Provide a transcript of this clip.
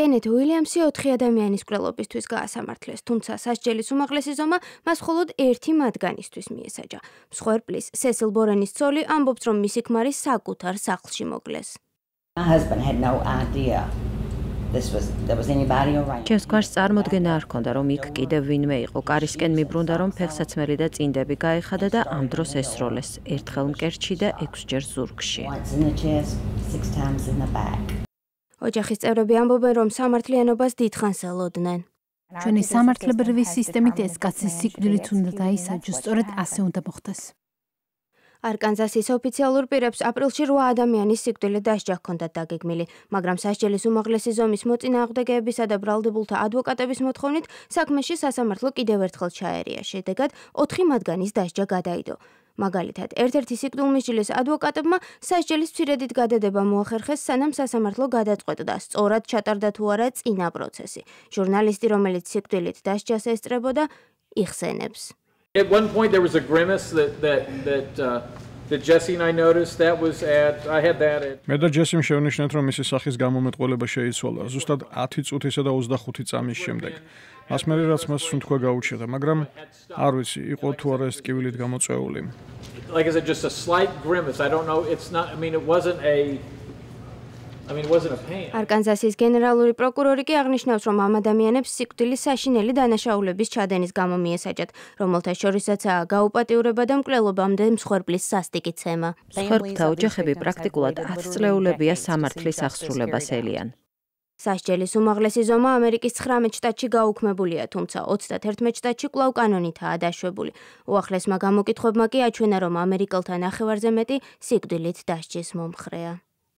კენეთ უილიამსი 4 ადამიანის კვლელობისთვის გაასამართლეს, თუმცა სასჯელის უმაღლესი ზომა მას მხოლოდ ერთი მათგანისთვის მიესაჯა. მსხვერპლის სესილ ბორენის ცოლი ამბობს, რომ მისი ქმარი საკუთარ სახლში მოგლეს. My husband had no idea ჩემს გვარს წარმოდგენა არ ქონდა რომ იქ კიდევ ვინმე იყო. კარისკენ მიბრუნდა რომ ფეხსაცმელი და წინდები გაეხადა და ამ დროს ესროლეს. ერთხელ მკერჩი და 6 ჯერ ზურგში. ოჯახის წევრები ამბობენ, რომ სამართლიანობას დიდხანს ელოდნენ. ჩვენი სამართლებრივი სისტემით ეს კაცი სიკვდილით უნდა დაისაჯოს, სწორედ ასე უნდა მოხდეს. არკანზასის ოფიციალურ პირებს აპრილში 8 ადამიანის სიკვდილე დასჯა ჰქონდათ დაგეგმილი, მაგრამ სასჯელის უმაღლესი ზომის მოწინააღმდეგეებისა და ბრალდებულთა ადვოკატების მოთხოვნით საქმეში სასამართლო კიდევ ერთხელ ჩაერია. შედეგად 4 მათგანის დასჯა გადაიდო. მაგალითად, ერთ-ერთი სიკვდილმისჯილის ადვოკატებმა სასჯელის ცირედით გადადება მოახერხეს, სანამ სასამართლო გადაწყვეტდა, სწორად ჩატარდა თუ არა წინა პროცესი. ჟურნალისტი, რომელიც სიკვდილით დასჯას ესწრებოდა, იხსენებს. At one point there was a grimace that that that uh that Jesse and I noticed that was at I had that at მე და ჯესიმ შევნიშნეთ რომ მისი სახის გამომეტყველება შეიცვალა ზუსტად 10 წუთისა და 25 წამის შემდეგ. მას მე რაც მას სუნთქვა გაუჩერდა, მაგრამ არ ვიცი, იყო თუ არა ეს ტკივილით გამოწეული. like I said just a slight grimace. I don't know it's not I mean it wasn't a I mean it wasn't a pain. არკანზასის გენერალური პროკურორი კი აღნიშნავს, რომ ამ ადამიანებს სიკვდილის საშინელი დანაშაულების ჩადენის გამო მიესაჯათ, რომელთა შორისაცაა გაუპატიურება და მკვლელობამდე მსხვერპლის სასტიკი ცემა. მსხვერპლთა ოჯახები პრაქტიკულად 10 წლეულებია სამართლის აღსრულებას ელიან. სასჯელის უმაღლესი ზომა ამერიკის 19 შტატში გაუქმებულია, თუმცა 31 შტატში კვლავ კანონითაა დაშვებული. უახლესმა გამოკითხვებმა კი აჩვენა, რომ ამერიკელთა ნახევარზე მეტი სიკვდილით დასჯის მომხრეა.